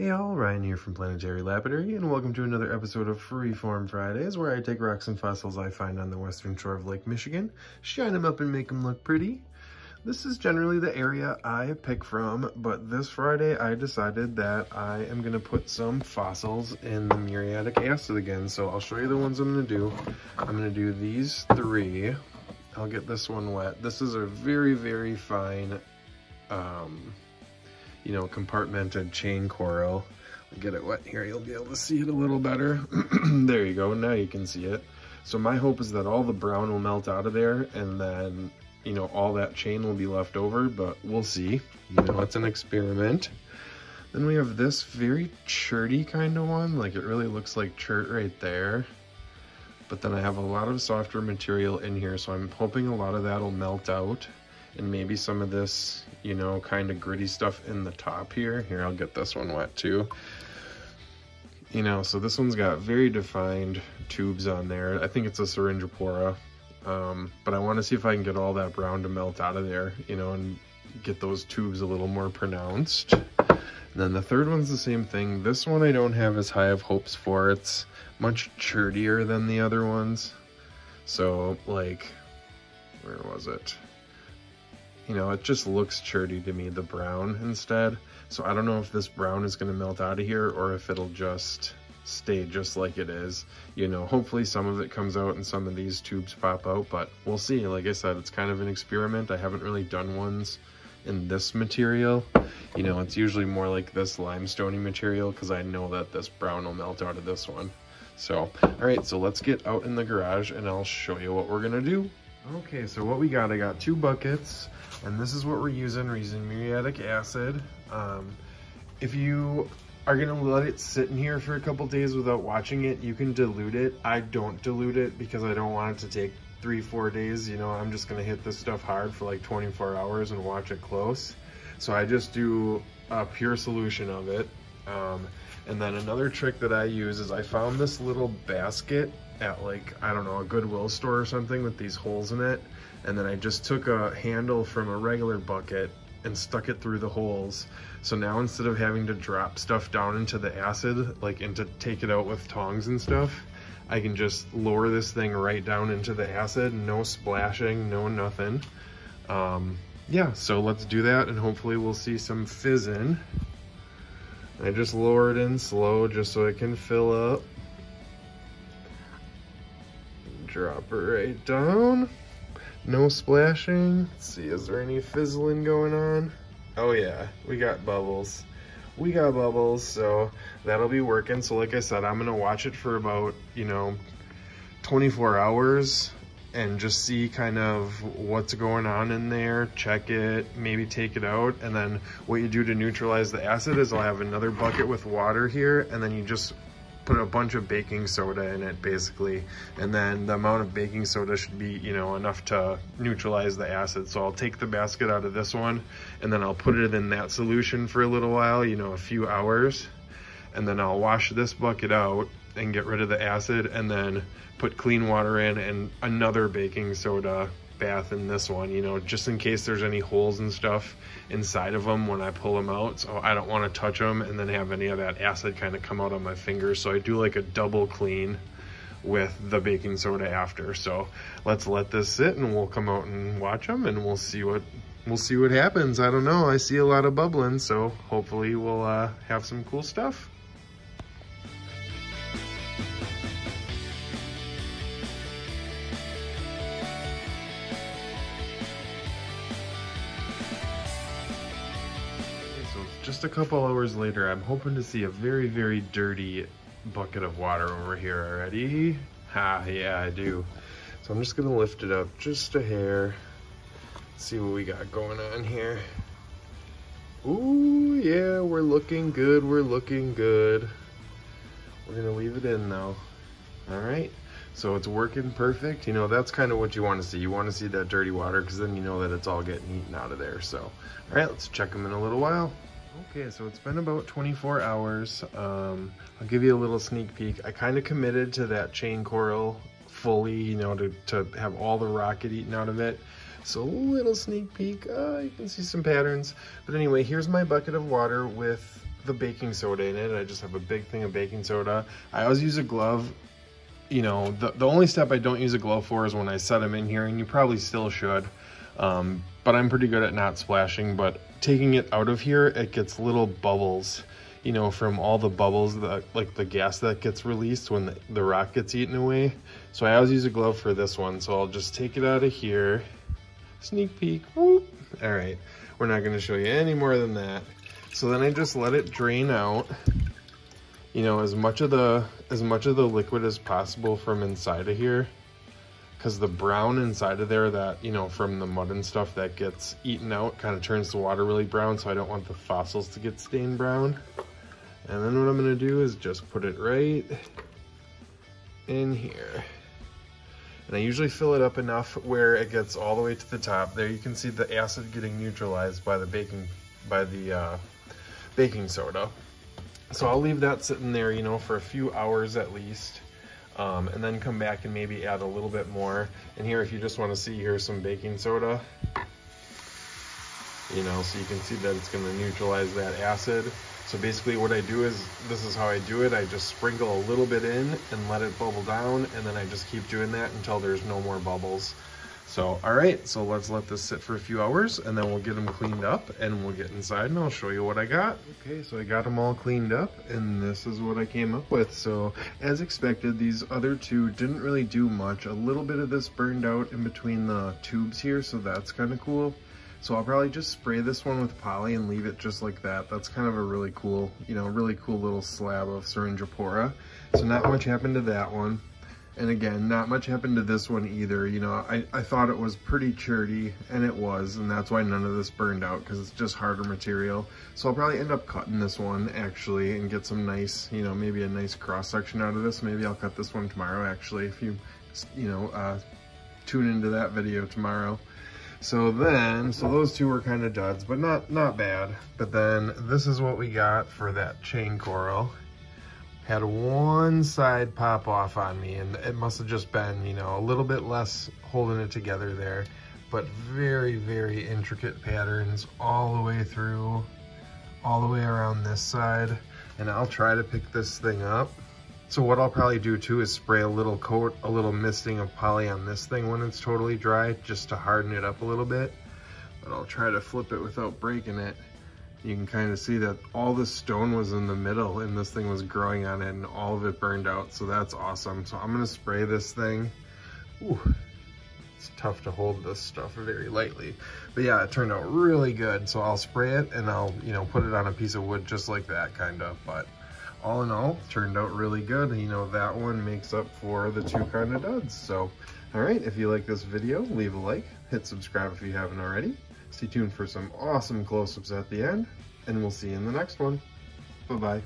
Hey all, Ryan here from Planetary Lapidary, and welcome to another episode of Freeform Fridays, where I take rocks and fossils I find on the western shore of Lake Michigan, shine them up and make them look pretty. This is generally the area I pick from, but this Friday I decided that I am going to put some fossils in the muriatic acid again, so I'll show you the ones I'm going to do. I'm going to do these three. I'll get this one wet. This is a very, very fine um, you know, compartmented chain coral. Get it wet here, you'll be able to see it a little better. there you go, now you can see it. So my hope is that all the brown will melt out of there and then, you know, all that chain will be left over, but we'll see. You know, it's an experiment. Then we have this very cherty kind of one, like it really looks like chert right there. But then I have a lot of softer material in here, so I'm hoping a lot of that will melt out and maybe some of this, you know, kind of gritty stuff in the top here. Here, I'll get this one wet too. You know, so this one's got very defined tubes on there. I think it's a syringopora, um, but I want to see if I can get all that brown to melt out of there, you know, and get those tubes a little more pronounced. And then the third one's the same thing. This one I don't have as high of hopes for. It's much chertier than the other ones. So, like, where was it? You know, it just looks cherty to me, the brown instead. So I don't know if this brown is going to melt out of here or if it'll just stay just like it is. You know, hopefully some of it comes out and some of these tubes pop out, but we'll see. Like I said, it's kind of an experiment. I haven't really done ones in this material. You know, it's usually more like this limestoney material because I know that this brown will melt out of this one. So, all right, so let's get out in the garage and I'll show you what we're gonna do. Okay, so what we got, I got two buckets. And this is what we're using, we're using muriatic acid. Um, if you are gonna let it sit in here for a couple days without watching it, you can dilute it. I don't dilute it because I don't want it to take three, four days. You know, I'm just gonna hit this stuff hard for like 24 hours and watch it close. So I just do a pure solution of it. Um, and then another trick that I use is I found this little basket at like, I don't know, a Goodwill store or something with these holes in it and then I just took a handle from a regular bucket and stuck it through the holes. So now instead of having to drop stuff down into the acid, like and to take it out with tongs and stuff, I can just lower this thing right down into the acid, no splashing, no nothing. Um, yeah, so let's do that and hopefully we'll see some fizzing. I just lower it in slow just so it can fill up. Drop it right down. No splashing. Let's see, is there any fizzling going on? Oh yeah, we got bubbles. We got bubbles, so that'll be working. So like I said, I'm gonna watch it for about, you know, 24 hours and just see kind of what's going on in there, check it, maybe take it out. And then what you do to neutralize the acid is I'll have another bucket with water here and then you just put a bunch of baking soda in it basically and then the amount of baking soda should be you know enough to neutralize the acid so I'll take the basket out of this one and then I'll put it in that solution for a little while you know a few hours and then I'll wash this bucket out and get rid of the acid and then put clean water in and another baking soda bath in this one, you know, just in case there's any holes and stuff inside of them when I pull them out. So I don't want to touch them and then have any of that acid kind of come out on my fingers. So I do like a double clean with the baking soda after. So let's let this sit and we'll come out and watch them and we'll see what we'll see what happens. I don't know. I see a lot of bubbling, so hopefully we'll uh, have some cool stuff. Just a couple hours later, I'm hoping to see a very, very dirty bucket of water over here already. Ha, yeah, I do. So I'm just gonna lift it up just a hair. See what we got going on here. Ooh, yeah, we're looking good, we're looking good. We're gonna leave it in though. All right, so it's working perfect. You know, that's kind of what you wanna see. You wanna see that dirty water because then you know that it's all getting eaten out of there. So, all right, let's check them in a little while. Okay, so it's been about 24 hours. Um, I'll give you a little sneak peek. I kind of committed to that chain coral fully, you know, to, to have all the rocket eaten out of it. So a little sneak peek, uh, you can see some patterns. But anyway, here's my bucket of water with the baking soda in it. I just have a big thing of baking soda. I always use a glove. You know, the, the only step I don't use a glove for is when I set them in here, and you probably still should. Um, but I'm pretty good at not splashing, but taking it out of here, it gets little bubbles, you know, from all the bubbles, that, like the gas that gets released when the, the rock gets eaten away. So I always use a glove for this one. So I'll just take it out of here. Sneak peek, whoop. All right, we're not gonna show you any more than that. So then I just let it drain out, you know, as much of the, as much of the liquid as possible from inside of here because the brown inside of there that, you know, from the mud and stuff that gets eaten out kind of turns the water really brown, so I don't want the fossils to get stained brown. And then what I'm gonna do is just put it right in here. And I usually fill it up enough where it gets all the way to the top. There you can see the acid getting neutralized by the baking, by the uh, baking soda. So I'll leave that sitting there, you know, for a few hours at least um, and then come back and maybe add a little bit more. And here, if you just want to see, here's some baking soda. You know, so you can see that it's going to neutralize that acid. So basically what I do is, this is how I do it. I just sprinkle a little bit in and let it bubble down. And then I just keep doing that until there's no more bubbles. So, all right, so let's let this sit for a few hours and then we'll get them cleaned up and we'll get inside and I'll show you what I got. Okay, so I got them all cleaned up and this is what I came up with. So as expected, these other two didn't really do much. A little bit of this burned out in between the tubes here, so that's kind of cool. So I'll probably just spray this one with poly and leave it just like that. That's kind of a really cool, you know, really cool little slab of Syringopora. So not much happened to that one. And again, not much happened to this one either. You know, I, I thought it was pretty cherty, and it was, and that's why none of this burned out, because it's just harder material. So I'll probably end up cutting this one, actually, and get some nice, you know, maybe a nice cross-section out of this. Maybe I'll cut this one tomorrow, actually, if you, you know, uh, tune into that video tomorrow. So then, so those two were kind of duds, but not, not bad. But then this is what we got for that chain coral had one side pop off on me and it must have just been, you know, a little bit less holding it together there, but very, very intricate patterns all the way through, all the way around this side. And I'll try to pick this thing up. So what I'll probably do too is spray a little coat, a little misting of poly on this thing when it's totally dry, just to harden it up a little bit. But I'll try to flip it without breaking it you can kind of see that all the stone was in the middle and this thing was growing on it and all of it burned out. So that's awesome. So I'm gonna spray this thing. Ooh, it's tough to hold this stuff very lightly. But yeah, it turned out really good. So I'll spray it and I'll, you know, put it on a piece of wood just like that kind of. But all in all, turned out really good. You know, that one makes up for the two kind of duds. So, all right, if you like this video, leave a like, hit subscribe if you haven't already. Stay tuned for some awesome close-ups at the end, and we'll see you in the next one. Bye-bye.